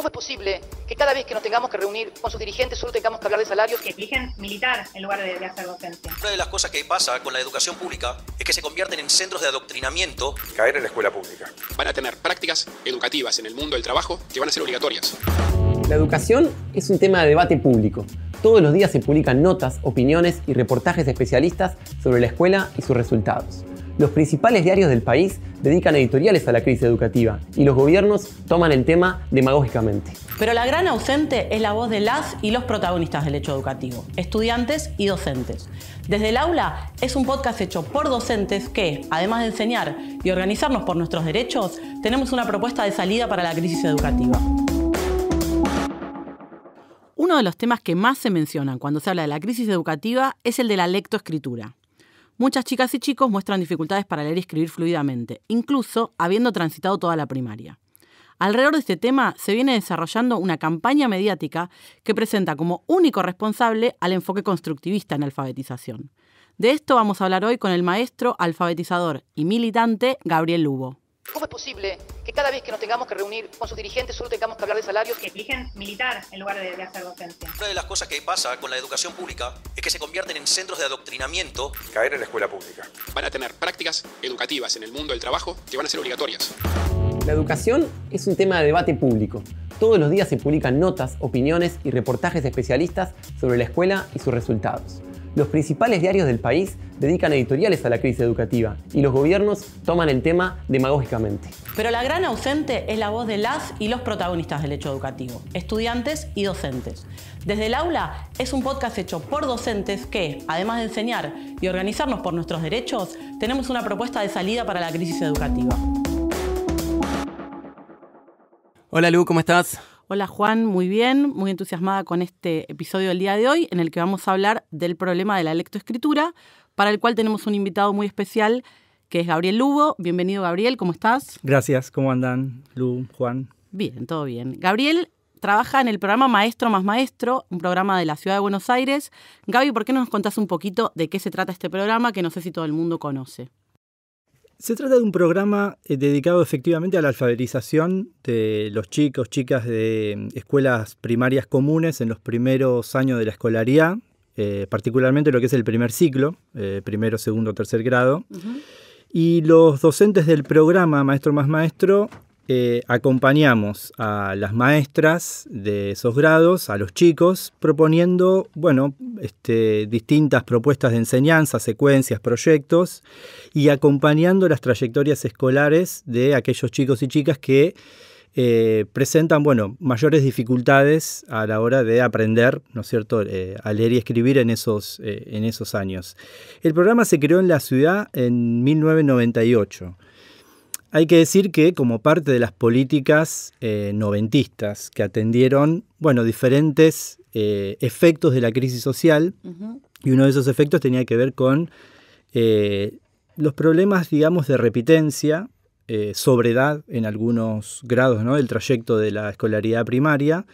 ¿Cómo es posible que cada vez que nos tengamos que reunir con sus dirigentes solo tengamos que hablar de salarios? Que eligen militar en lugar de, de hacer docencia. Una de las cosas que pasa con la educación pública es que se convierten en centros de adoctrinamiento. Caer en la escuela pública. Van a tener prácticas educativas en el mundo del trabajo que van a ser obligatorias. La educación es un tema de debate público. Todos los días se publican notas, opiniones y reportajes de especialistas sobre la escuela y sus resultados. Los principales diarios del país dedican editoriales a la crisis educativa y los gobiernos toman el tema demagógicamente. Pero la gran ausente es la voz de las y los protagonistas del hecho educativo, estudiantes y docentes. Desde el aula es un podcast hecho por docentes que, además de enseñar y organizarnos por nuestros derechos, tenemos una propuesta de salida para la crisis educativa. Uno de los temas que más se mencionan cuando se habla de la crisis educativa es el de la lectoescritura. Muchas chicas y chicos muestran dificultades para leer y escribir fluidamente, incluso habiendo transitado toda la primaria. Alrededor de este tema se viene desarrollando una campaña mediática que presenta como único responsable al enfoque constructivista en alfabetización. De esto vamos a hablar hoy con el maestro, alfabetizador y militante Gabriel Lugo. ¿Cómo es posible que cada vez que nos tengamos que reunir con sus dirigentes solo tengamos que hablar de salarios? Que eligen militar en lugar de, de hacer docencia. Una de las cosas que pasa con la educación pública es que se convierten en centros de adoctrinamiento. Caer en la escuela pública. Van a tener prácticas educativas en el mundo del trabajo que van a ser obligatorias. La educación es un tema de debate público. Todos los días se publican notas, opiniones y reportajes de especialistas sobre la escuela y sus resultados. Los principales diarios del país dedican editoriales a la crisis educativa y los gobiernos toman el tema demagógicamente. Pero la gran ausente es la voz de las y los protagonistas del hecho educativo, estudiantes y docentes. Desde el aula es un podcast hecho por docentes que, además de enseñar y organizarnos por nuestros derechos, tenemos una propuesta de salida para la crisis educativa. Hola Lu, ¿cómo estás? Hola Juan, muy bien, muy entusiasmada con este episodio del día de hoy en el que vamos a hablar del problema de la lectoescritura, para el cual tenemos un invitado muy especial que es Gabriel Lugo. Bienvenido Gabriel, ¿cómo estás? Gracias, ¿cómo andan Lu, Juan? Bien, todo bien. Gabriel trabaja en el programa Maestro más Maestro, un programa de la Ciudad de Buenos Aires. Gaby, ¿por qué no nos contás un poquito de qué se trata este programa que no sé si todo el mundo conoce? Se trata de un programa eh, dedicado efectivamente a la alfabetización de los chicos, chicas de mm, escuelas primarias comunes en los primeros años de la escolaría, eh, particularmente lo que es el primer ciclo, eh, primero, segundo, tercer grado. Y los docentes del programa Maestro más Maestro eh, acompañamos a las maestras de esos grados, a los chicos, proponiendo, bueno, este, distintas propuestas de enseñanza, secuencias, proyectos, y acompañando las trayectorias escolares de aquellos chicos y chicas que eh, presentan, bueno, mayores dificultades a la hora de aprender, ¿no es cierto?, eh, a leer y escribir en esos, en esos años. El programa se creó en la ciudad en 1998. Hay que decir que como parte de las políticas eh, noventistas que atendieron, bueno, diferentes eh, efectos de la crisis social, y uno de esos efectos tenía que ver con eh, los problemas, digamos, de repitencia, sobredad en algunos grados ¿no? del trayecto de la escolaridad primaria,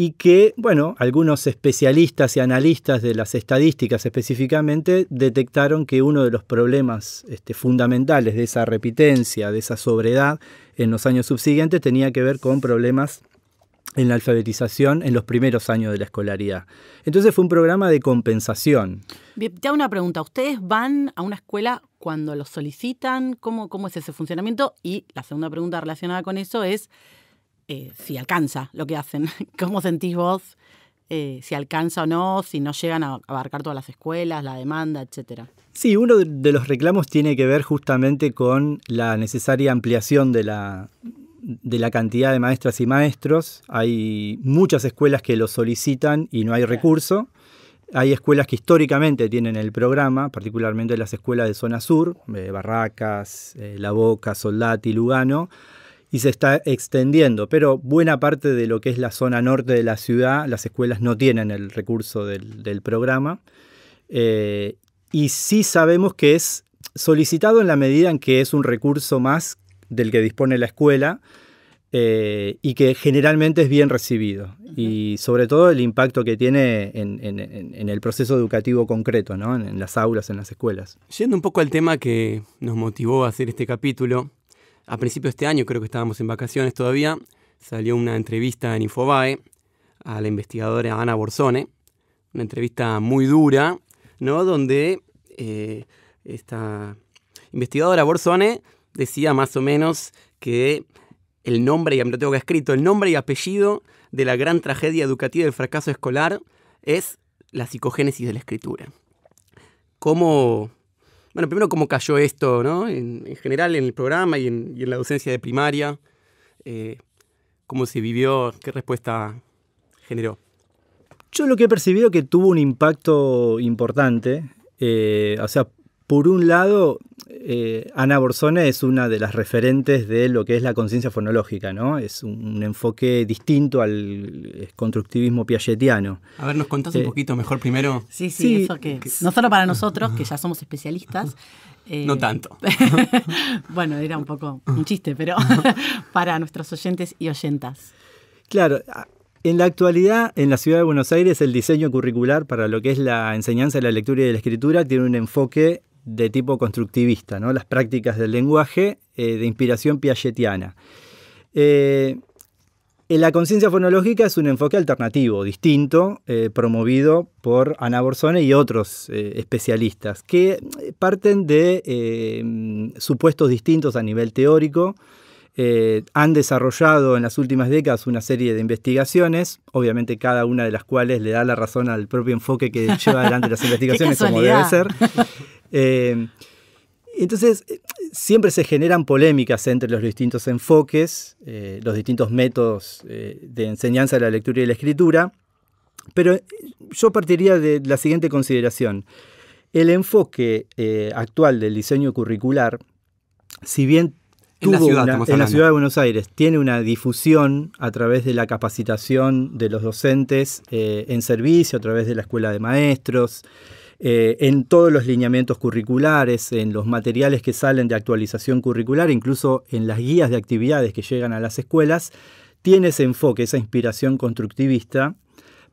y que, bueno, algunos especialistas y analistas de las estadísticas específicamente detectaron que uno de los problemas este, fundamentales de esa repitencia, de esa sobriedad en los años subsiguientes tenía que ver con problemas en la alfabetización en los primeros años de la escolaridad. Entonces fue un programa de compensación. Hago una pregunta. ¿Ustedes van a una escuela cuando los solicitan? ¿Cómo, cómo es ese funcionamiento? Y la segunda pregunta relacionada con eso es, eh, si alcanza lo que hacen. ¿Cómo sentís vos eh, si alcanza o no, si no llegan a abarcar todas las escuelas, la demanda, etcétera? Sí, uno de los reclamos tiene que ver justamente con la necesaria ampliación de la, de la cantidad de maestras y maestros. Hay muchas escuelas que lo solicitan y no hay recurso. Hay escuelas que históricamente tienen el programa, particularmente las escuelas de zona sur, eh, Barracas, La Boca, Soldati, Lugano y se está extendiendo, pero buena parte de lo que es la zona norte de la ciudad, las escuelas no tienen el recurso del, programa. Eh, y sí sabemos que es solicitado en la medida en que es un recurso más del que dispone la escuela eh, y que generalmente es bien recibido. Y sobre todo el impacto que tiene en, el proceso educativo concreto, ¿no? en las aulas, en las escuelas. Yendo un poco al tema que nos motivó a hacer este capítulo, a principios de este año, creo que estábamos en vacaciones todavía, salió una entrevista en Infobae a la investigadora Ana Borsone, una entrevista muy dura, ¿no? Donde eh, esta investigadora Borsone decía más o menos que el nombre, y lo tengo que escrito, el nombre y apellido de la gran tragedia educativa del fracaso escolar es la psicogénesis de la escritura. ¿Cómo, bueno, primero cómo cayó esto, ¿no? En, general en el programa y en, la docencia de primaria, eh, cómo se vivió, qué respuesta generó. Yo lo que he percibido que tuvo un impacto importante, eh, o sea, por un lado, eh, Ana Borsone es una de las referentes de lo que es la conciencia fonológica, ¿no? Es un, enfoque distinto al constructivismo piagetiano. A ver, ¿nos contás un eh, poquito mejor primero? Sí, sí, eso que, no solo para nosotros, que ya somos especialistas. no tanto. bueno, era un poco un chiste, pero para nuestros oyentes y oyentas. Claro, en la actualidad, en la ciudad de Buenos Aires, el diseño curricular para lo que es la enseñanza de la lectura y de la escritura tiene un enfoque de tipo constructivista, ¿no? las prácticas del lenguaje eh, de inspiración piagetiana. Eh, la conciencia fonológica es un enfoque alternativo, distinto, eh, promovido por Ana Borsone y otros especialistas, que parten de supuestos distintos a nivel teórico, eh, han desarrollado en las últimas décadas una serie de investigaciones, obviamente cada una de las cuales le da la razón al propio enfoque que lleva adelante las investigaciones, como debe ser. Eh, entonces, siempre se generan polémicas entre los distintos enfoques, eh, los distintos métodos de enseñanza de la lectura y la escritura, pero yo partiría de la siguiente consideración. El enfoque actual del diseño curricular, si bien en la, ciudad, en la ciudad de Buenos Aires. Tiene una difusión a través de la capacitación de los docentes eh, en servicio, a través de la escuela de maestros, eh, en todos los lineamientos curriculares, en los materiales que salen de actualización curricular, incluso en las guías de actividades que llegan a las escuelas, tiene ese enfoque, esa inspiración constructivista,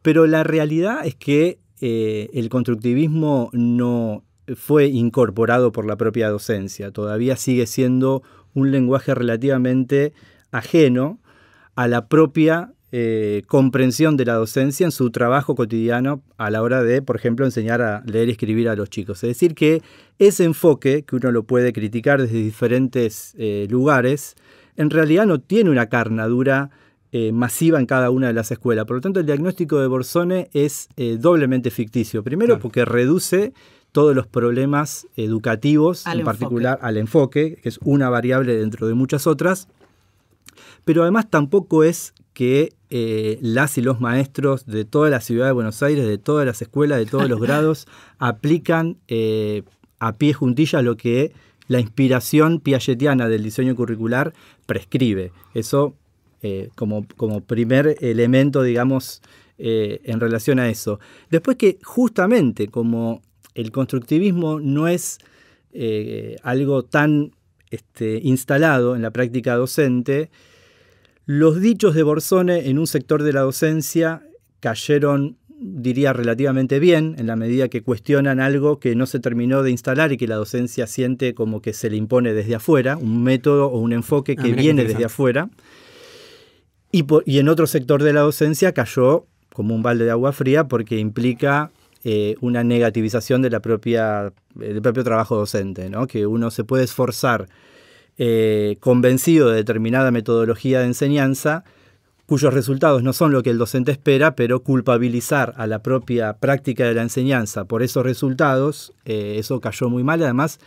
pero la realidad es que eh, el constructivismo no fue incorporado por la propia docencia, todavía sigue siendo un lenguaje relativamente ajeno a la propia eh, comprensión de la docencia en su trabajo cotidiano a la hora de, por ejemplo, enseñar a leer y escribir a los chicos. Es decir, que ese enfoque, que uno lo puede criticar desde diferentes eh, lugares, en realidad no tiene una carnadura eh, masiva en cada una de las escuelas. Por lo tanto, el diagnóstico de Borsone es doblemente ficticio. Primero, porque reduce todos los problemas educativos, en particular al enfoque, que es una variable dentro de muchas otras, pero además tampoco es que eh, las y los maestros de toda la ciudad de Buenos Aires, de todas las escuelas, de todos los grados, aplican eh, a pie juntilla lo que la inspiración piagetiana del diseño curricular prescribe. Eso eh, como, como, primer elemento, digamos, en relación a eso. Después que justamente como el constructivismo no es eh, algo tan este, instalado en la práctica docente, los dichos de Borsone en un sector de la docencia cayeron, diría, relativamente bien, en la medida que cuestionan algo que no se terminó de instalar y que la docencia siente como que se le impone desde afuera, un método o un enfoque ah, que viene desde afuera. Y, y en otro sector de la docencia cayó como un balde de agua fría porque implica eh, una negativización de la propia, del propio trabajo docente, ¿no? que uno se puede esforzar eh, convencido de determinada metodología de enseñanza, cuyos resultados no son lo que el docente espera, pero culpabilizar a la propia práctica de la enseñanza por esos resultados, eh, eso cayó muy mal. Además,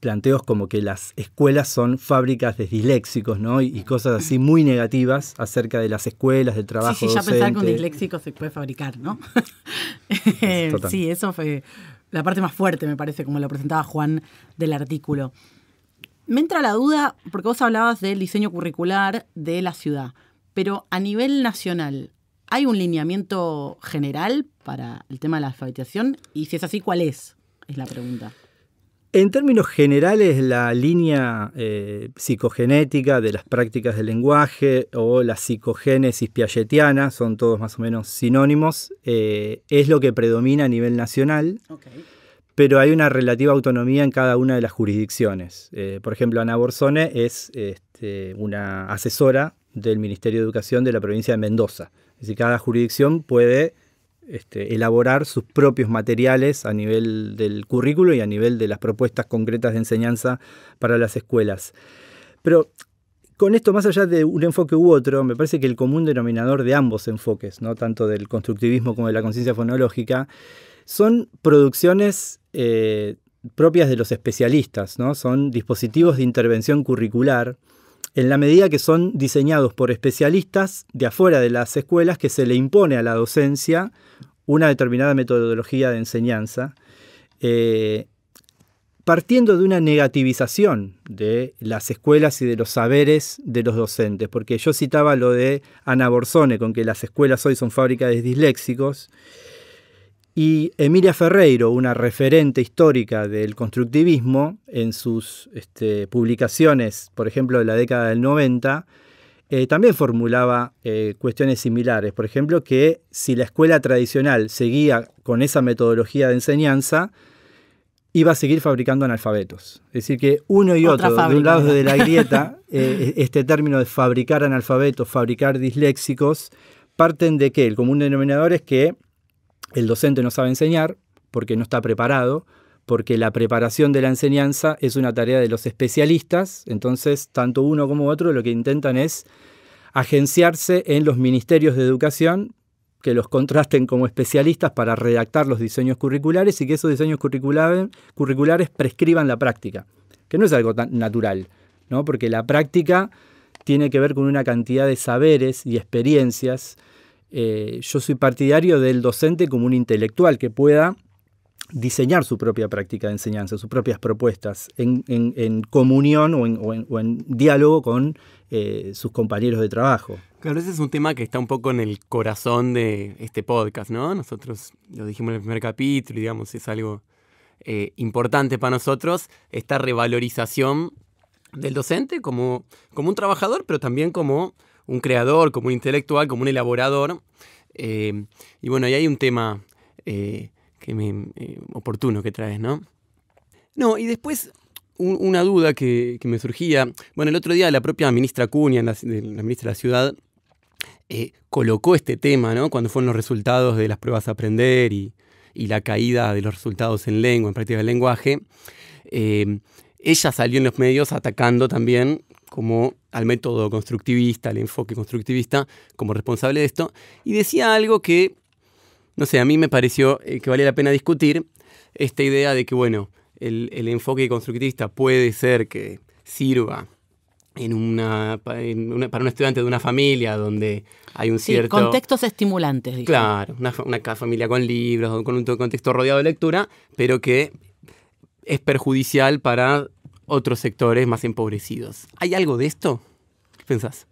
planteos como que las escuelas son fábricas de disléxicos, ¿no? Y, cosas así muy negativas acerca de las escuelas, del trabajo Sí, sí, ya pensar que un disléxico se puede fabricar, ¿no? sí, eso fue la parte más fuerte, me parece, como lo presentaba Juan del artículo. Me entra la duda, porque vos hablabas del diseño curricular de la ciudad, pero a nivel nacional, ¿hay un lineamiento general para el tema de la alfabetización? Y si es así, ¿cuál es? Es la pregunta. En términos generales, la línea eh, psicogenética de las prácticas del lenguaje o la psicogénesis piagetiana, son todos más o menos sinónimos, eh, es lo que predomina a nivel nacional. pero hay una relativa autonomía en cada una de las jurisdicciones. Eh, por ejemplo, Ana Borsone es este, una asesora del Ministerio de Educación de la provincia de Mendoza. Es decir, cada jurisdicción puede este, elaborar sus propios materiales a nivel del currículo y a nivel de las propuestas concretas de enseñanza para las escuelas. Pero con esto, más allá de un enfoque u otro, me parece que el común denominador de ambos enfoques, ¿no? tanto del constructivismo como de la conciencia fonológica, son producciones eh, propias de los especialistas, ¿no? son dispositivos de intervención curricular en la medida que son diseñados por especialistas de afuera de las escuelas que se le impone a la docencia una determinada metodología de enseñanza, eh, partiendo de una negativización de las escuelas y de los saberes de los docentes, porque yo citaba lo de Ana Borsone, con que las escuelas hoy son fábricas de disléxicos, y Emilia Ferreiro, una referente histórica del constructivismo, en sus este, publicaciones, por ejemplo, de la década del 90, eh, también formulaba eh, cuestiones similares. Por ejemplo, que si la escuela tradicional seguía con esa metodología de enseñanza, iba a seguir fabricando analfabetos. Es decir, que uno y otro, de un lado de la grieta, eh, este término de fabricar analfabetos, fabricar disléxicos, parten de que el común denominador es que el docente no sabe enseñar porque no está preparado, porque la preparación de la enseñanza es una tarea de los especialistas, entonces tanto uno como otro lo que intentan es agenciarse en los ministerios de educación que los contrasten como especialistas para redactar los diseños curriculares y que esos diseños curriculares, prescriban la práctica, que no es algo tan natural, ¿no? porque la práctica tiene que ver con una cantidad de saberes y experiencias eh, yo soy partidario del docente como un intelectual que pueda diseñar su propia práctica de enseñanza, sus propias propuestas, en, comunión o en, diálogo con eh, sus compañeros de trabajo. Claro, ese es un tema que está un poco en el corazón de este podcast, ¿no? Nosotros lo dijimos en el primer capítulo, digamos, es algo eh, importante para nosotros, esta revalorización del docente como, como un trabajador, pero también como un creador, como un intelectual, como un elaborador. Eh, y bueno, ahí hay un tema eh, que me, eh, oportuno que traes, ¿no? No, y después una duda que, me surgía. Bueno, el otro día la propia ministra Cunha, la, la ministra de la Ciudad, colocó este tema, ¿no? Cuando fueron los resultados de las pruebas a aprender y, y la caída de los resultados en lengua, en práctica del lenguaje. ella salió en los medios atacando también como al método constructivista, al enfoque constructivista, como responsable de esto, y decía algo que, no sé, a mí me pareció eh, que valía la pena discutir, esta idea de que, bueno, el, enfoque constructivista puede ser que sirva en una, para un estudiante de una familia donde hay un cierto... contextos estimulantes. Claro, una, una, familia con libros, con un contexto rodeado de lectura, pero que es perjudicial para otros sectores más empobrecidos. ¿Hay algo de esto? ¿Qué pensás?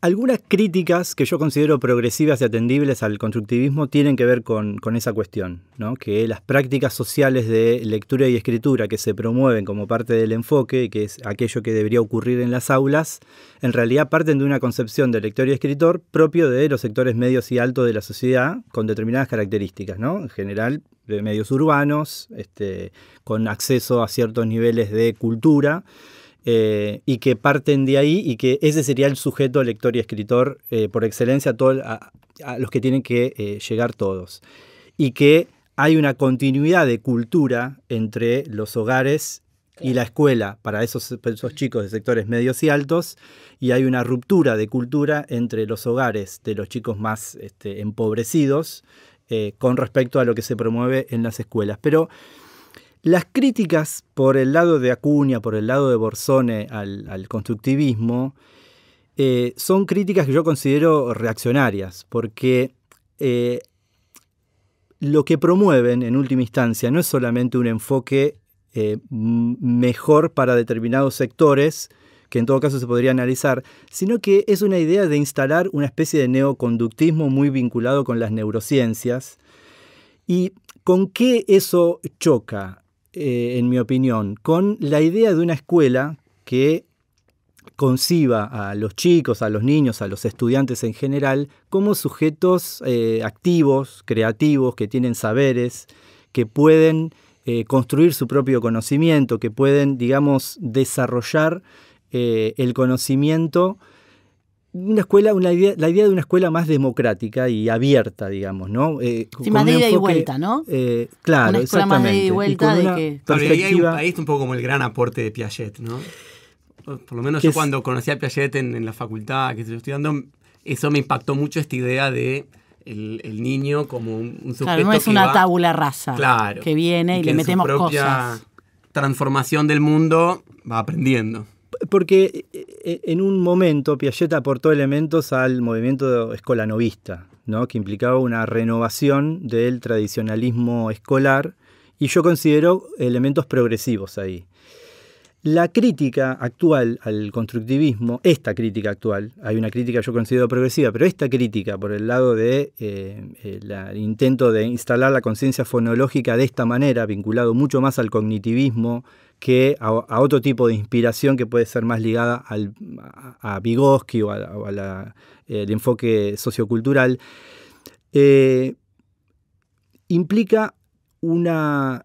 Algunas críticas que yo considero progresivas y atendibles al constructivismo tienen que ver con, esa cuestión, que las prácticas sociales de lectura y escritura que se promueven como parte del enfoque, que es aquello que debería ocurrir en las aulas, en realidad parten de una concepción de lector y escritor propio de los sectores medios y altos de la sociedad con determinadas características, en general de medios urbanos, este, con acceso a ciertos niveles de cultura, eh, y que parten de ahí y que ese sería el sujeto lector y escritor eh, por excelencia a, a, los que tienen que eh, llegar todos. Y que hay una continuidad de cultura entre los hogares y la escuela para esos, esos, chicos de sectores medios y altos, y hay una ruptura de cultura entre los hogares de los chicos más este, empobrecidos con respecto a lo que se promueve en las escuelas. Pero las críticas por el lado de Acuña, por el lado de Borsone al, constructivismo, eh, son críticas que yo considero reaccionarias, porque eh, lo que promueven en última instancia no es solamente un enfoque eh, mejor para determinados sectores, que en todo caso se podría analizar, sino que es una idea de instalar una especie de neoconductismo muy vinculado con las neurociencias. ¿Y con qué eso choca? Eh, en mi opinión, con la idea de una escuela que conciba a los chicos, a los niños, a los estudiantes en general, como sujetos eh, activos, creativos, que tienen saberes, que pueden eh, construir su propio conocimiento, que pueden, digamos, desarrollar el conocimiento una escuela, una idea, la idea de una escuela más democrática y abierta, digamos, ¿no? Eh, sí, más de ida y vuelta, ¿no? Eh, claro, una escuela exactamente. más de ida y vuelta con de que... Hay un, perspectiva- ahí está un poco como el gran aporte de Piaget, ¿no? Por lo menos yo es- cuando conocí a Piaget en, en la facultad que estoy estudiando, eso me impactó mucho esta idea de el, el niño como un, un sujeto Claro, no es que una va- tabula rasa Claro. que viene y, que le en su metemos propia cosas. transformación del mundo va aprendiendo. Porque eh, en un momento Piaget aportó elementos al movimiento escolanovista, ¿no? que implicaba una renovación del tradicionalismo escolar, y yo considero elementos progresivos ahí. La crítica actual al constructivismo, esta crítica actual, hay una crítica yo considero progresiva, pero esta crítica por el lado de eh, el intento de instalar la conciencia fonológica de esta manera, vinculado mucho más al cognitivismo que a, otro tipo de inspiración que puede ser más ligada al, a, a Vygotsky o al enfoque sociocultural, eh, implica una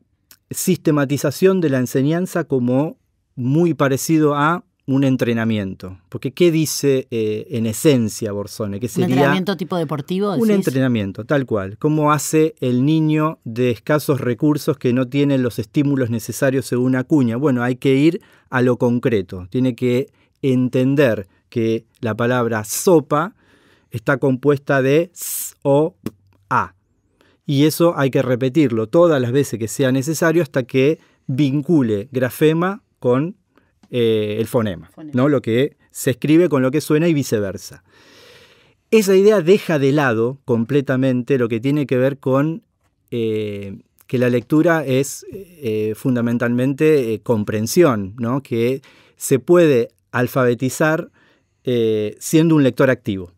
sistematización de la enseñanza como muy parecido a un entrenamiento. Porque ¿qué dice eh, en esencia Borsone? ¿Qué ¿Un sería entrenamiento tipo deportivo? un entrenamiento, tal cual. ¿Cómo hace el niño de escasos recursos que no tiene los estímulos necesarios según Acuña? Bueno, hay que ir a lo concreto. Tiene que entender que la palabra sopa está compuesta de s o a. Y eso hay que repetirlo todas las veces que sea necesario hasta que vincule grafema con eh, el fonema, Fonema. ¿no? Lo que se escribe con lo que suena y viceversa. Esa idea deja de lado completamente lo que tiene que ver con eh, que la lectura es eh, fundamentalmente comprensión, ¿no? que se puede alfabetizar siendo un lector activo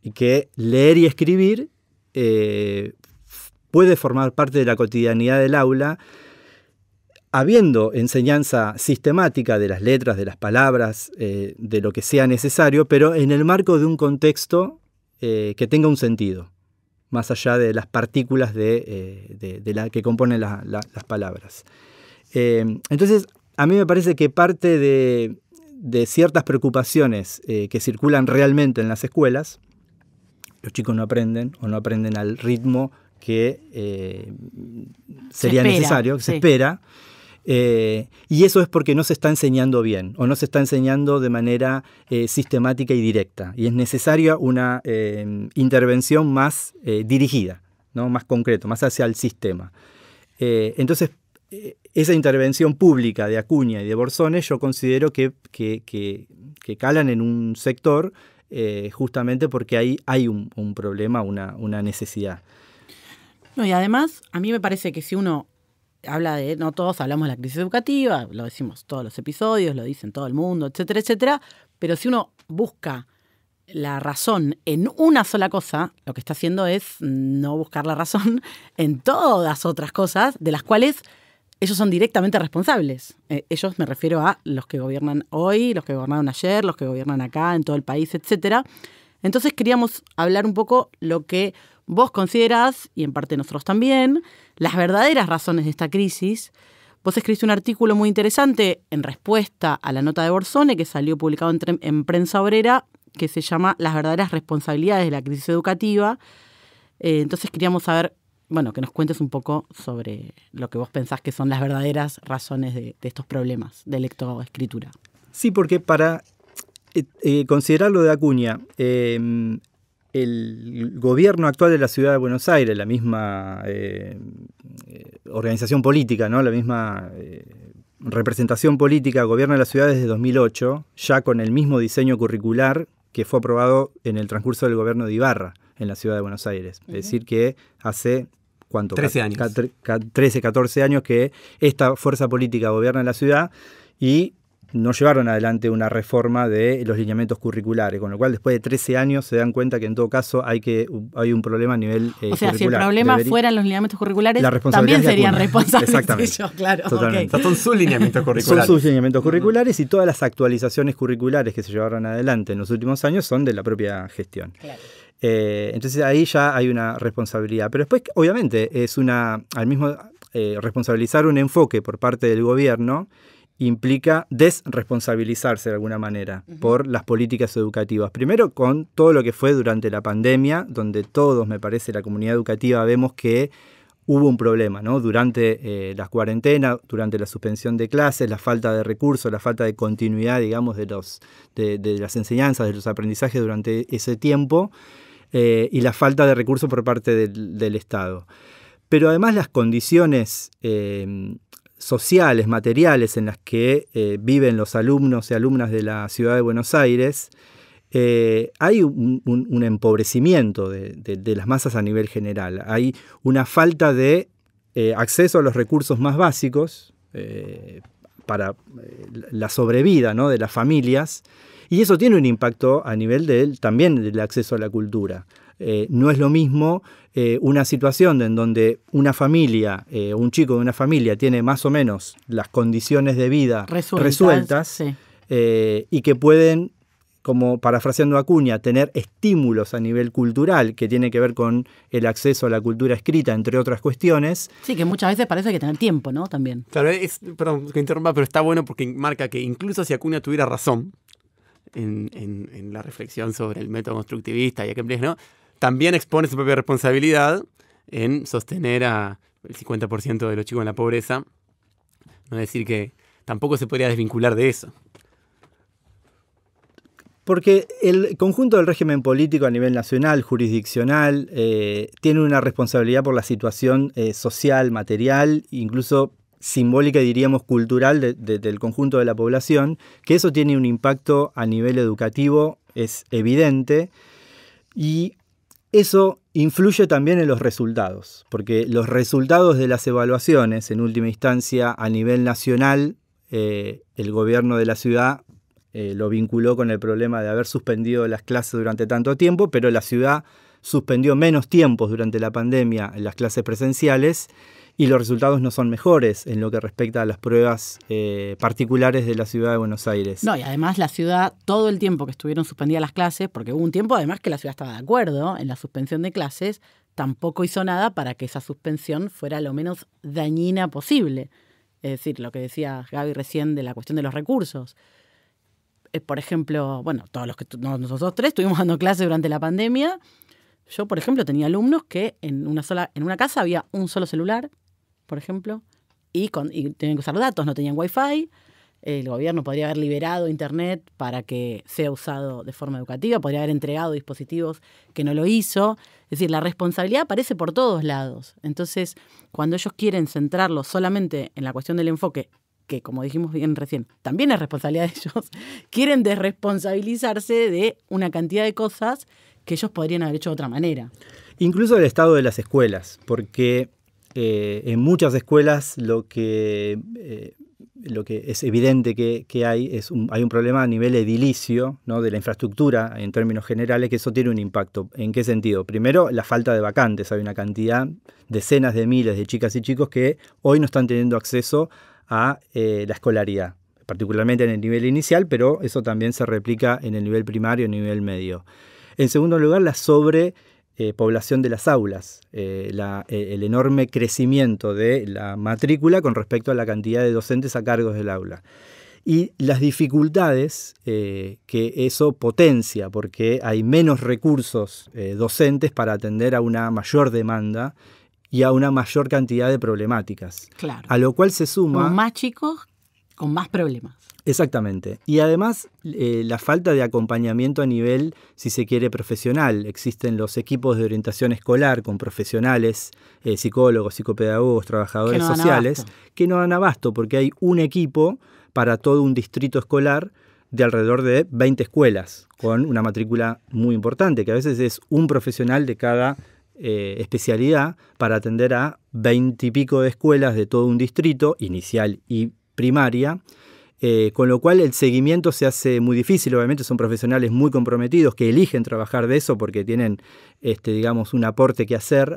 y que leer y escribir puede formar parte de la cotidianidad del aula habiendo enseñanza sistemática de las letras, de las palabras, eh, de lo que sea necesario, pero en el marco de un contexto eh, que tenga un sentido, más allá de las partículas de, eh, de- de la que componen la- la- las palabras. Entonces, a mí me parece que parte de, de ciertas preocupaciones que circulan realmente en las escuelas, los chicos no aprenden o no aprenden al ritmo que eh, sería espera, necesario, que se espera. Eh, y eso es porque no se está enseñando bien o no se está enseñando de manera eh, sistemática y directa. Y es necesaria una eh, intervención más dirigida, ¿no? más concreto, más hacia el sistema. Entonces, esa intervención pública de Acuña y de Borsones yo considero que, que- que- calan en un sector justamente porque ahí hay un, un problema, una, una necesidad. No, y además, a mí me parece que si uno habla de, no todos hablamos de la crisis educativa, lo decimos todos los episodios, lo dicen todo el mundo, etcétera, etcétera, pero si uno busca la razón en una sola cosa, lo que está haciendo es no buscar la razón en todas otras cosas de las cuales ellos son directamente responsables. Eh, ellos me refiero a los que gobiernan hoy, los que gobernaron ayer, los que gobiernan acá, en todo el país, etcétera. Entonces queríamos hablar un poco lo que vos considerás, y en parte nosotros también, las verdaderas razones de esta crisis. Vos escribiste un artículo muy interesante en respuesta a la nota de Borsone que salió publicado en, Prensa Obrera, que se llama Las verdaderas responsabilidades de la crisis educativa. Eh, entonces queríamos saber, bueno, que nos cuentes un poco sobre lo que vos pensás que son las verdaderas razones de, estos problemas de lectoescritura. Sí, porque para eh, eh, considerar lo de Acuña, el gobierno actual de la ciudad de Buenos Aires, la misma eh, eh, organización política, ¿no? la misma eh, representación política, gobierna la ciudad desde 2008, ya con el mismo diseño curricular que fue aprobado en el transcurso del gobierno de Ibarra en la ciudad de Buenos Aires. Es decir, que hace ¿cuánto? 13 Ca- años. ca- tre- ca- 13, 14 años que esta fuerza política gobierna la ciudad y no llevaron adelante una reforma de los lineamientos curriculares, con lo cual después de 13 años se dan cuenta que en todo caso hay, que, hay un problema a nivel eh, o sea, si el curricular. problema Debería- fueran los lineamientos curriculares, también serían responsables Exactamente. ellos, claro. Totalmente. Son sus lineamientos Son curriculares. sus lineamientos curriculares y todas las actualizaciones curriculares que se llevaron adelante en los últimos años son de la propia gestión. Claro. Eh, entonces ahí ya hay una responsabilidad. Pero después, obviamente, es una, al mismo, eh, responsabilizar un enfoque por parte del gobierno implica desresponsabilizarse de alguna manera por las políticas educativas. Primero con todo lo que fue durante la pandemia, donde todos, me parece, la comunidad educativa vemos que hubo un problema, ¿no? Durante eh, las cuarentenas, durante la suspensión de clases, la falta de recursos, la falta de continuidad, digamos, de, los, de, las enseñanzas, de los aprendizajes durante ese tiempo, eh, y la falta de recursos por parte del, Estado. Pero además las condiciones eh, sociales, materiales en las que viven los alumnos y alumnas de la ciudad de Buenos Aires, eh, hay un, empobrecimiento de, las masas a nivel general. Hay una falta de eh, acceso a los recursos más básicos eh, para la sobrevida de las familias y eso tiene un impacto a nivel del, también del acceso a la cultura. No es lo mismo una situación en donde una familia, un chico de una familia tiene más o menos las condiciones de vida resueltas, y que pueden como parafraseando a Acuña, tener estímulos a nivel cultural que tiene que ver con el acceso a la cultura escrita, entre otras cuestiones. Sí, que muchas veces parece que tener tiempo, ¿no? También. Claro, es, perdón que interrumpa, pero está bueno porque marca que incluso si Acuña tuviera razón en, la reflexión sobre el método constructivista y a ¿no? También expone su propia responsabilidad en sostener a el 50% de los chicos en la pobreza. No decir que tampoco se podría desvincular de eso. Porque el conjunto del régimen político a nivel nacional, jurisdiccional, eh, tiene una responsabilidad por la situación eh, social, material, incluso simbólica, diríamos, cultural del conjunto de la población, que eso tiene un impacto a nivel educativo, es evidente, y eso influye también en los resultados, porque los resultados de las evaluaciones, en última instancia, a nivel nacional, eh, el gobierno de la ciudad eh, lo vinculó con el problema de haber suspendido las clases durante tanto tiempo, pero la ciudad suspendió menos tiempos durante la pandemia en las clases presenciales y los resultados no son mejores en lo que respecta a las pruebas eh, particulares de la ciudad de Buenos Aires. No, y además la ciudad, todo el tiempo que estuvieron suspendidas las clases, porque hubo un tiempo además que la ciudad estaba de acuerdo en la suspensión de clases, tampoco hizo nada para que esa suspensión fuera lo menos dañina posible. Es decir, lo que decía Gaby recién de la cuestión de los recursos. Eh, por ejemplo, bueno, todos los que nosotros tres estuvimos dando clases durante la pandemia. Yo, por ejemplo, tenía alumnos que en una sola, en una casa había un solo celular, por ejemplo, y, tenían que usar datos, no tenían wifi. El gobierno podría haber liberado internet para que sea usado de forma educativa, podría haber entregado dispositivos que no lo hizo. Es decir, la responsabilidad aparece por todos lados. Entonces, cuando ellos quieren centrarlo solamente en la cuestión del enfoque que como dijimos bien recién, también es responsabilidad de ellos, quieren desresponsabilizarse de una cantidad de cosas que ellos podrían haber hecho de otra manera. Incluso el estado de las escuelas, porque eh, en muchas escuelas lo que, eh, lo que es evidente que, hay es un, hay un problema a nivel edilicio ¿no? de la infraestructura en términos generales, que eso tiene un impacto. ¿En qué sentido? Primero, la falta de vacantes. Hay una cantidad, decenas de miles de chicas y chicos que hoy no están teniendo acceso a eh, la escolaridad, particularmente en el nivel inicial, pero eso también se replica en el nivel primario y nivel medio. En segundo lugar, la sobrepoblación de las aulas, eh, eh, el enorme crecimiento de la matrícula con respecto a la cantidad de docentes a cargo del aula. Y las dificultades que eso potencia, porque hay menos recursos docentes para atender a una mayor demanda y a una mayor cantidad de problemáticas. Claro. A lo cual se suma... Con más chicos, con más problemas. Exactamente. Y además eh, la falta de acompañamiento a nivel, si se quiere, profesional. Existen los equipos de orientación escolar con profesionales, eh, psicólogos, psicopedagogos, trabajadores sociales, que no dan abasto porque hay un equipo para todo un distrito escolar de alrededor de 20 escuelas, con una matrícula muy importante, que a veces es un profesional de cada eh, especialidad para atender a veintipico de escuelas de todo un distrito, inicial y primaria, eh, con lo cual el seguimiento se hace muy difícil. Obviamente son profesionales muy comprometidos que eligen trabajar de eso porque tienen, este, digamos, un aporte que hacer,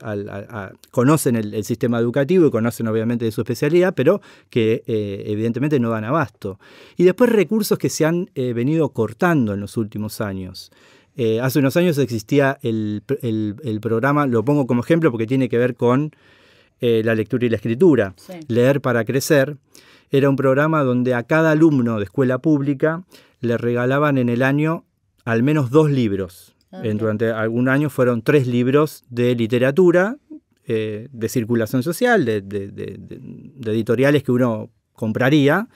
conocen el, sistema educativo y conocen obviamente de su especialidad, pero que eh, evidentemente no dan abasto. Y después recursos que se han venido cortando en los últimos años. Eh, hace unos años existía el- el programa, lo pongo como ejemplo porque tiene que ver con eh, la lectura y la escritura. Sí. Leer para crecer. Era un programa donde a cada alumno de escuela pública le regalaban en el año al menos dos libros. Ah, En- bien. durante algún año fueron tres libros de literatura, eh, de circulación social, de, de- de- de- de editoriales que uno compraría.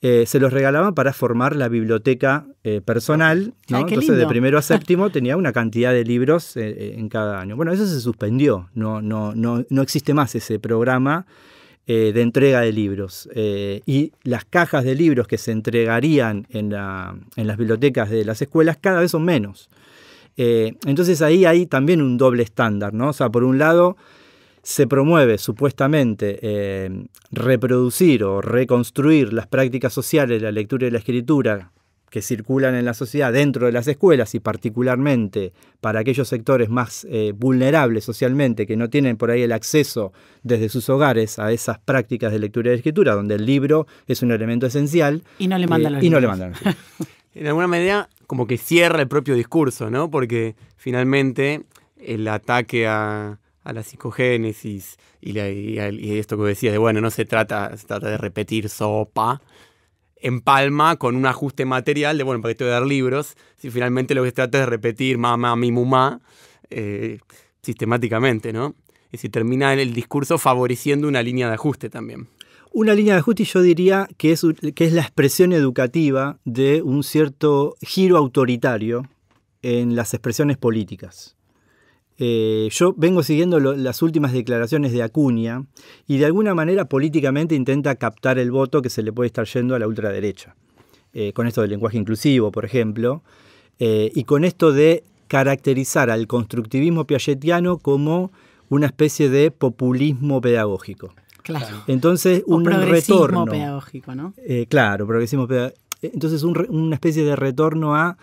Eh, se los regalaban para formar la biblioteca eh, personal. ¿no? Ay, qué Entonces, de primero a séptimo tenía una cantidad de libros eh, en cada año. Bueno, eso se suspendió. No, no, no, no existe más ese programa de entrega de libros. Y las cajas de libros que se entregarían en, la- en las bibliotecas de las escuelas cada vez son menos. Entonces ahí hay también un doble estándar, ¿no? O sea, por un lado se promueve supuestamente eh, reproducir o reconstruir las prácticas sociales de la lectura y la escritura que circulan en la sociedad dentro de las escuelas y particularmente para aquellos sectores más eh, vulnerables socialmente que no tienen por ahí el acceso desde sus hogares a esas prácticas de lectura y escritura, donde el libro es un elemento esencial. Y no le mandan eh, los Y no le mandan los libros. En alguna medida, como que cierra el propio discurso, ¿no? Porque finalmente el ataque a, a la psicogénesis y, esto que decías de, bueno, no se trata, se trata de repetir sopa, empalma con un ajuste material de, bueno, para voy a dar libros, si finalmente lo que se trata es de repetir mamá, mi mamá, eh, sistemáticamente, ¿no? Y si termina el discurso favoreciendo una línea de ajuste también. Una línea de ajuste yo diría que es, que es la expresión educativa de un cierto giro autoritario en las expresiones políticas. Eh, yo vengo siguiendo lo- las últimas declaraciones de Acuña y de alguna manera políticamente intenta captar el voto que se le puede estar yendo a la ultraderecha. Eh, con esto del lenguaje inclusivo, por ejemplo, eh, y con esto de caracterizar al constructivismo piagetiano como una especie de populismo pedagógico. Claro. Entonces, O un progresismo retorno. pedagógico, ¿no? Claro, progresismo pedagógico. Entonces, un una especie de retorno a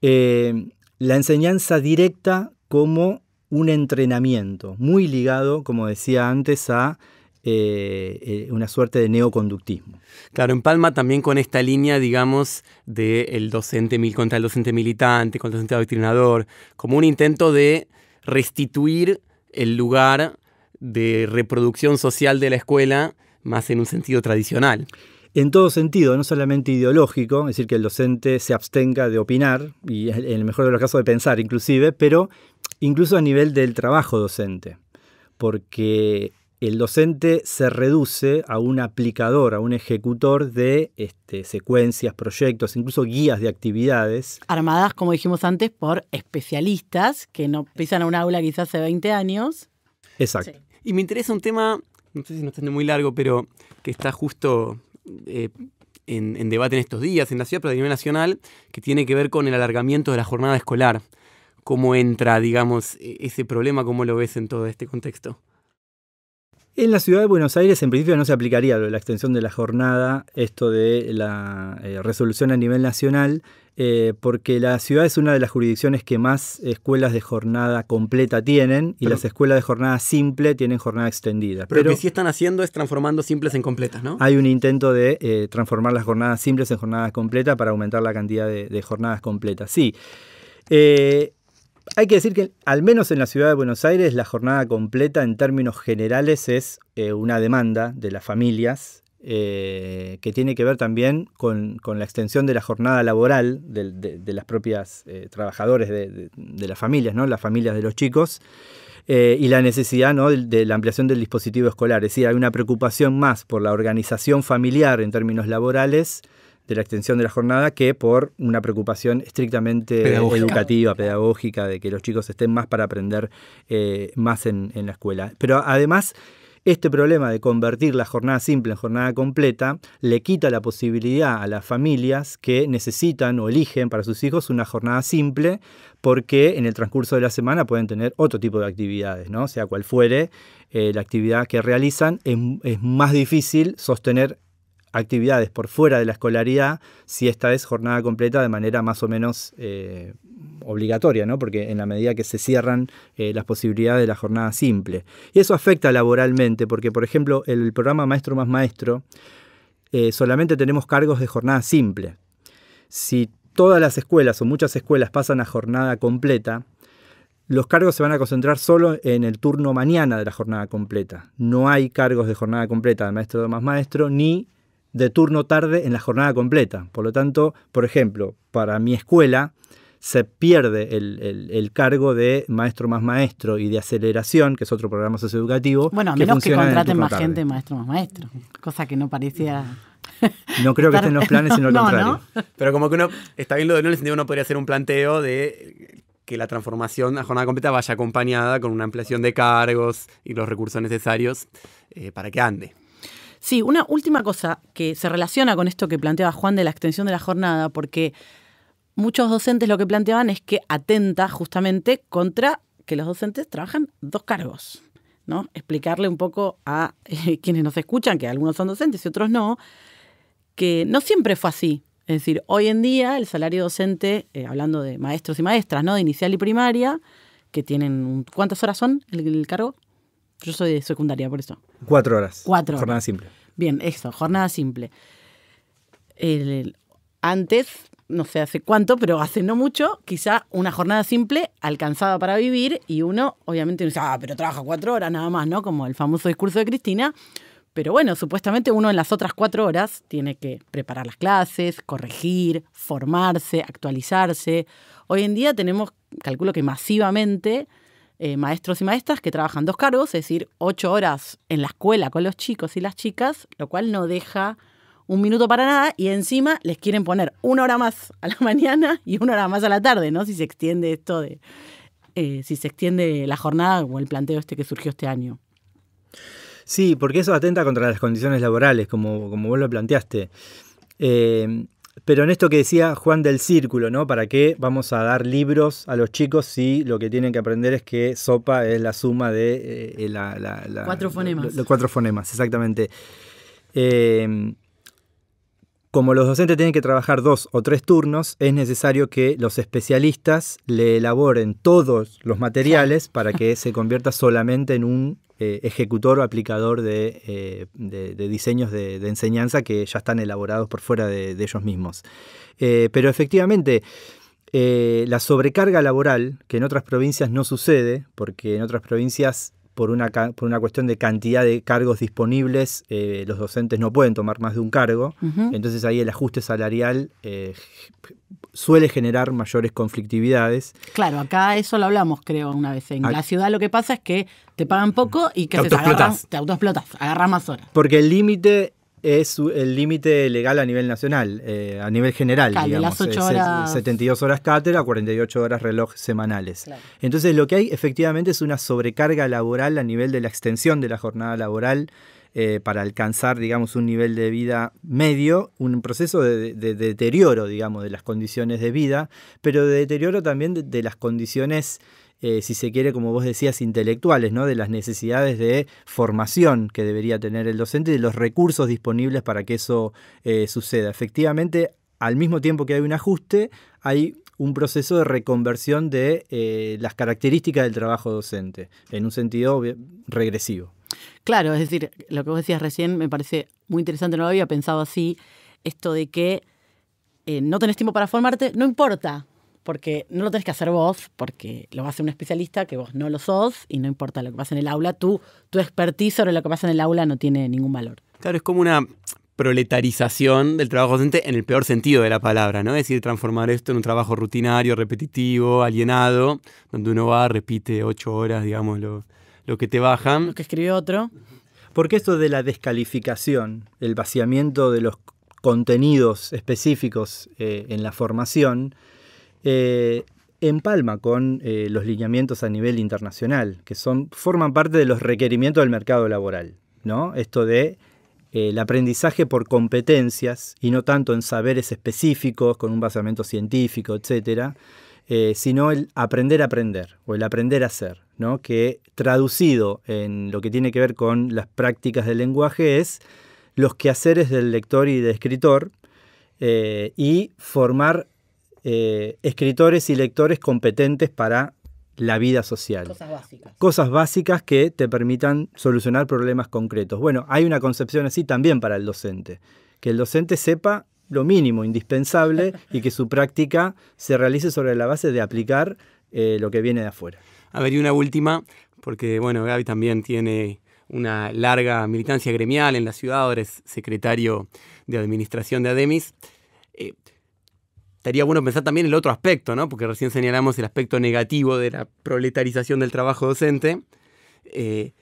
la enseñanza directa como un entrenamiento, muy ligado, como decía antes, a eh, eh, una suerte de neoconductismo. Claro, en Palma también con esta línea, digamos, del docente mil contra el docente militante, contra el docente adoctrinador, como un intento de restituir el lugar de reproducción social de la escuela más en un sentido tradicional. En todo sentido, no solamente ideológico, es decir, que el docente se abstenga de opinar, y en el mejor de los casos de pensar inclusive, pero incluso a nivel del trabajo docente, porque el docente se reduce a un aplicador, a un ejecutor de este, secuencias, proyectos, incluso guías de actividades. Armadas, como dijimos antes, por especialistas que no pisan a un aula quizás hace 20 años. Exacto. Y me interesa un tema, no sé si no está muy largo, pero que está justo eh, en, en debate en estos días en la ciudad, pero a nivel nacional, que tiene que ver con el alargamiento de la jornada escolar. ¿Cómo entra, digamos, e- ese problema? ¿Cómo lo ves en todo este contexto? En la ciudad de Buenos Aires, en principio, no se aplicaría lo de la extensión de la jornada, esto de la eh, resolución a nivel nacional, eh, porque la ciudad es una de las jurisdicciones que más escuelas de jornada completa tienen y Pero- las escuelas de jornada simple tienen jornada extendida. Pero, Pero lo que sí están haciendo es transformando simples en completas, ¿no? hay un intento de eh, transformar las jornadas simples en jornadas completas para aumentar la cantidad de, de jornadas completas. Sí. Eh, hay que decir que, al menos en la ciudad de Buenos Aires, la jornada completa en términos generales es eh, una demanda de las familias eh, que tiene que ver también con, con la extensión de la jornada laboral de, las propias eh, trabajadores de, las familias, ¿no? las familias de los chicos. eh, y la necesidad ¿no? de la ampliación del dispositivo escolar. Es decir, hay una preocupación más por la organización familiar en términos laborales de la extensión de la jornada que por una preocupación estrictamente Pedagógica. educativa, pedagógica, de que los chicos estén más para aprender eh, más en, en la escuela. Pero además, este problema de convertir la jornada simple en jornada completa le quita la posibilidad a las familias que necesitan o eligen para sus hijos una jornada simple porque en el transcurso de la semana pueden tener otro tipo de actividades, ¿no? Sea cual fuere eh, la actividad que realizan, es, es más difícil sostener actividades por fuera de la escolaridad si esta es jornada completa de manera más o menos eh, obligatoria, ¿no? porque en la medida que se cierran eh, las posibilidades de la jornada simple. Y eso afecta laboralmente, porque por ejemplo el programa Maestro más Maestro eh, solamente tenemos cargos de jornada simple. Si todas las escuelas o muchas escuelas pasan a jornada completa, los cargos se van a concentrar solo en el turno mañana de la jornada completa. No hay cargos de jornada completa de maestro más maestro ni de turno tarde en la jornada completa. Por lo tanto, por ejemplo, para mi escuela se pierde el, cargo de maestro más maestro y de aceleración, que es otro programa socioeducativo. Bueno, a menos que contraten más gente maestro más maestro, cosa que no parecía no creo que estén los planes, sino lo contrario. Pero como que uno, está bien lo de no, en el uno podría hacer un planteo de que la transformación a jornada completa vaya acompañada con una ampliación de cargos y los recursos necesarios eh, para que ande. Sí, una última cosa que se relaciona con esto que planteaba Juan de la extensión de la jornada, porque muchos docentes lo que planteaban es que atenta justamente contra que los docentes trabajan dos cargos. ¿no? Explicarle un poco a eh, quienes nos escuchan, que algunos son docentes y otros no, que no siempre fue así. Es decir, hoy en día el salario docente, eh, hablando de maestros y maestras, ¿no? De inicial y primaria, que tienen. ¿Cuántas horas son el, cargo? Yo soy de secundaria, por eso. Cuatro horas. Cuatro horas. Jornada simple. Bien, eso, jornada simple. antes, no sé hace cuánto, pero hace no mucho, quizá una jornada simple alcanzaba para vivir y uno, obviamente, dice, ah, pero trabaja cuatro horas nada más, ¿no? Como el famoso discurso de Cristina. Pero bueno, supuestamente uno en las otras cuatro horas tiene que preparar las clases, corregir, formarse, actualizarse. Hoy en día tenemos, calculo que masivamente, eh, maestros y maestras que trabajan dos cargos, es decir, ocho horas en la escuela con los chicos y las chicas, lo cual no deja un minuto para nada y encima les quieren poner una hora más a la mañana y una hora más a la tarde, ¿no? Si se extiende esto de, eh, si se extiende la jornada o el planteo este que surgió este año. Sí, porque eso atenta contra las condiciones laborales, como, como vos lo planteaste. Eh, pero en esto que decía Juan del Círculo, ¿no? ¿Para qué vamos a dar libros a los chicos si lo que tienen que aprender es que sopa es la suma de eh, la, cuatro fonemas? Los cuatro fonemas, exactamente. Eh, como los docentes tienen que trabajar dos o tres turnos, es necesario que los especialistas le elaboren todos los materiales para que se convierta solamente en un eh, ejecutor o aplicador de, eh, diseños de, enseñanza que ya están elaborados por fuera de, ellos mismos. Eh, pero efectivamente, la sobrecarga laboral, que en otras provincias no sucede, porque en otras provincias por una, por una cuestión de cantidad de cargos disponibles, los docentes no pueden tomar más de un cargo. Entonces ahí el ajuste salarial suele generar mayores conflictividades. Claro, acá eso lo hablamos, creo, una vez. En la ciudad lo que pasa es que te pagan poco y que te, autoexplotas, te autoexplotas, agarras más horas. Porque el límite es el límite legal a nivel nacional, eh, a nivel general, digamos. Las horas... 72 horas cátedra, 48 horas reloj semanales. Entonces lo que hay efectivamente es una sobrecarga laboral a nivel de la extensión de la jornada laboral eh, para alcanzar, digamos, un nivel de vida medio, un proceso de, deterioro, digamos, de las condiciones de vida, pero de deterioro también de, las condiciones, eh, si se quiere, como vos decías, intelectuales, ¿no? De las necesidades de formación que debería tener el docente y de los recursos disponibles para que eso eh, suceda. Efectivamente, al mismo tiempo que hay un ajuste, hay un proceso de reconversión de las características del trabajo docente, en un sentido regresivo. Claro, es decir, lo que vos decías recién me parece muy interesante, no lo había pensado así, esto de que eh, no tenés tiempo para formarte, no importa, porque no lo tenés que hacer vos, porque lo va a hacer un especialista que vos no lo sos y no importa lo que pasa en el aula, tu, tu expertise sobre lo que pasa en el aula no tiene ningún valor. Claro, es como una proletarización del trabajo docente en el peor sentido de la palabra, ¿no? Es decir, transformar esto en un trabajo rutinario, repetitivo, alienado, donde uno va, repite ocho horas, digamos, lo, lo que te bajan. Lo que escribió otro. Porque esto de la descalificación, el vaciamiento de los contenidos específicos eh, en la formación, eh, empalma con eh, los lineamientos a nivel internacional, que son, forman parte de los requerimientos del mercado laboral. ¿no? Esto de el aprendizaje por competencias y no tanto en saberes específicos con un basamento científico, etcétera, sino el aprender a aprender o el aprender a ser que traducido en lo que tiene que ver con las prácticas del lenguaje es los quehaceres del lector y del escritor eh, y formar eh, escritores y lectores competentes para la vida social. Cosas básicas. Cosas básicas que te permitan solucionar problemas concretos. Bueno, hay una concepción así también para el docente, que el docente sepa lo mínimo indispensable y que su práctica se realice sobre la base de aplicar eh, lo que viene de afuera. A ver, y una última, porque bueno, Gaby también tiene una larga militancia gremial en la ciudad, ahora es secretario de administración de ADEMIS. Eh, estaría bueno pensar también el otro aspecto, ¿no? Porque recién señalamos el aspecto negativo de la proletarización del trabajo docente, eh,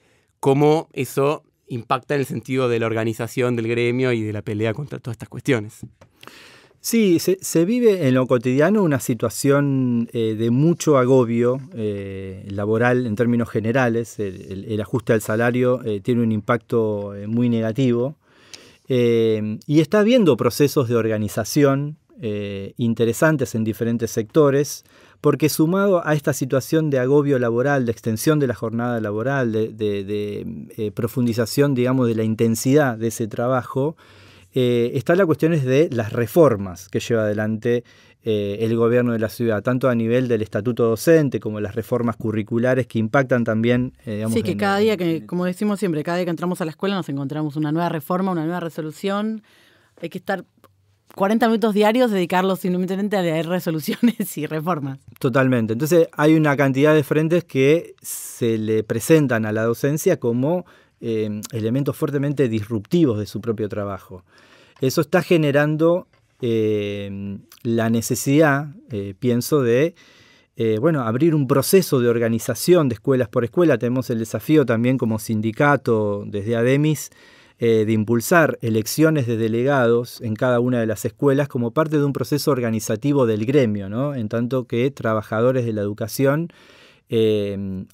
cómo eso impacta en el sentido de la organización del gremio y de la pelea contra todas estas cuestiones. Sí, se, vive en lo cotidiano una situación eh, de mucho agobio eh, laboral en términos generales. El, ajuste al salario tiene un impacto muy negativo. y está habiendo procesos de organización interesantes en diferentes sectores, porque sumado a esta situación de agobio laboral, de extensión de la jornada laboral, de, profundización, digamos, de la intensidad de ese trabajo, eh, está la cuestión de las reformas que lleva adelante eh, el gobierno de la ciudad, tanto a nivel del estatuto docente como las reformas curriculares que impactan también. Eh, sí, que cada día, que como decimos siempre, cada día que entramos a la escuela nos encontramos una nueva reforma, una nueva resolución. Hay que estar 40 minutos diarios dedicarlos simplemente a leer resoluciones y reformas. Totalmente. Entonces hay una cantidad de frentes que se le presentan a la docencia como elementos fuertemente disruptivos de su propio trabajo. Eso está generando eh, la necesidad, eh, pienso, de eh, bueno, abrir un proceso de organización de escuelas por escuela. Tenemos el desafío también como sindicato desde ADEMIS de impulsar elecciones de delegados en cada una de las escuelas como parte de un proceso organizativo del gremio, ¿no? en tanto que trabajadores de la educación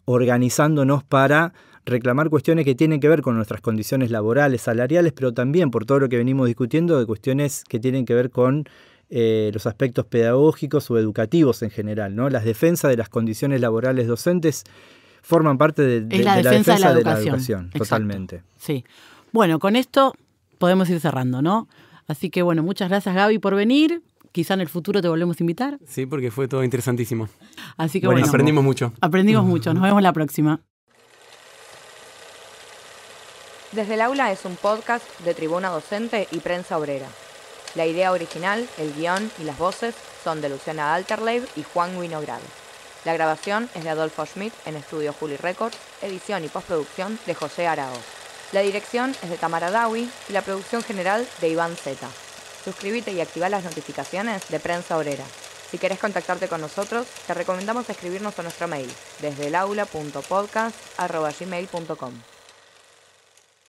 organizándonos para reclamar cuestiones que tienen que ver con nuestras condiciones laborales, salariales, pero también por todo lo que venimos discutiendo de cuestiones que tienen que ver con eh, los aspectos pedagógicos o educativos en general. ¿no? Las defensas de las condiciones laborales docentes forman parte de, la, defensa de la educación, totalmente. Sí. Bueno, con esto podemos ir cerrando, ¿no? Así que bueno, muchas gracias Gaby por venir. Quizá en el futuro te volvemos a invitar. Sí, porque fue todo interesantísimo. Así que bueno, aprendimos mucho. Aprendimos mucho. Nos vemos la próxima. Desde el aula es un podcast de Tribuna Docente y Prensa Obrera. La idea original, el guion y las voces son de Luciana Alterleib y Juan Winograd. La grabación es de Adolfo Schmidt en Estudio Juli Records, edición y postproducción de José Araoz. La dirección es de Tamara Dawi y la producción general de Iván Zeta. Suscríbete y activa las notificaciones de Prensa Obrera. Si querés contactarte con nosotros, te recomendamos escribirnos a nuestro mail desde.